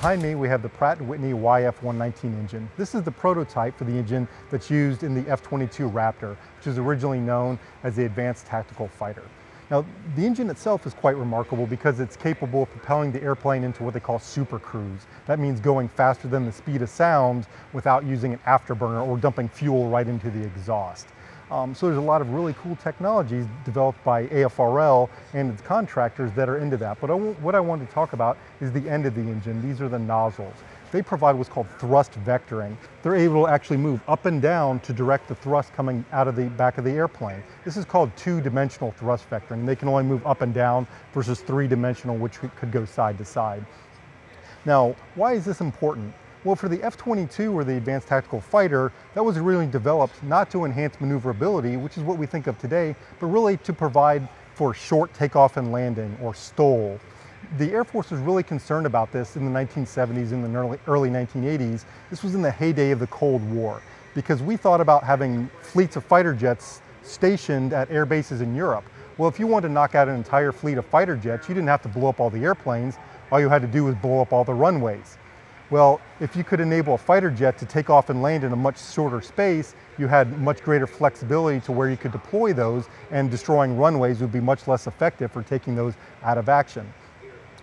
Behind me, we have the Pratt & Whitney YF-119 engine. This is the prototype for the engine that's used in the F-22 Raptor, which is originally known as the Advanced Tactical Fighter. Now, the engine itself is quite remarkable because it's capable of propelling the airplane into what they call super cruise. That means going faster than the speed of sound without using an afterburner or dumping fuel right into the exhaust. Um, so there's a lot of really cool technologies developed by AFRL and its contractors that are into that. But I what I wanted to talk about is the end of the engine. These are the nozzles. They provide what's called thrust vectoring. They're able to actually move up and down to direct the thrust coming out of the back of the airplane. This is called two-dimensional thrust vectoring. They can only move up and down versus three-dimensional, which could go side to side. Now, why is this important? Well, for the F-22 or the Advanced Tactical Fighter, that was really developed not to enhance maneuverability, which is what we think of today, but really to provide for short takeoff and landing, or STOL. The Air Force was really concerned about this in the 1970s and the early, early 1980s. This was in the heyday of the Cold War, because we thought about having fleets of fighter jets stationed at air bases in Europe. Well, if you wanted to knock out an entire fleet of fighter jets, you didn't have to blow up all the airplanes. All you had to do was blow up all the runways. Well, if you could enable a fighter jet to take off and land in a much shorter space, you had much greater flexibility to where you could deploy those and destroying runways would be much less effective for taking those out of action.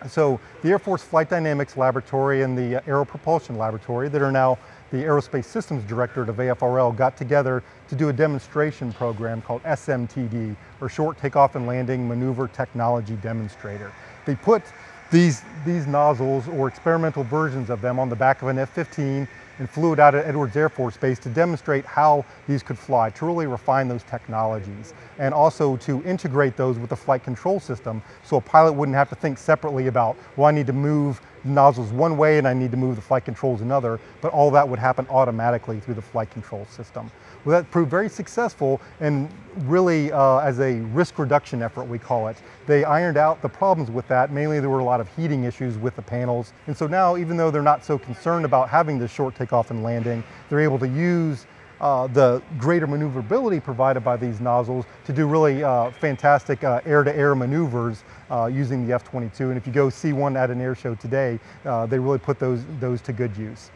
So the Air Force Flight Dynamics Laboratory and the uh, Aero Propulsion Laboratory that are now the Aerospace Systems Directorate of AFRL got together to do a demonstration program called SMTD, or Short Takeoff and Landing Maneuver Technology Demonstrator. They put these, these nozzles or experimental versions of them on the back of an F-15 and flew it out at Edwards Air Force Base to demonstrate how these could fly, to really refine those technologies, and also to integrate those with the flight control system so a pilot wouldn't have to think separately about, well, I need to move nozzles one way and I need to move the flight controls another, but all that would happen automatically through the flight control system. Well, that proved very successful and really uh, as a risk reduction effort, we call it. They ironed out the problems with that. Mainly there were a lot of heating issues with the panels. And so now, even though they're not so concerned about having this short takeoff and landing, they're able to use uh, the greater maneuverability provided by these nozzles to do really uh, fantastic uh, air-to-air -air maneuvers uh, using the F-22. And if you go see one at an air show today, uh, they really put those, those to good use.